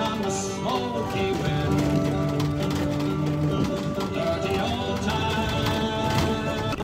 on the Smoky Way.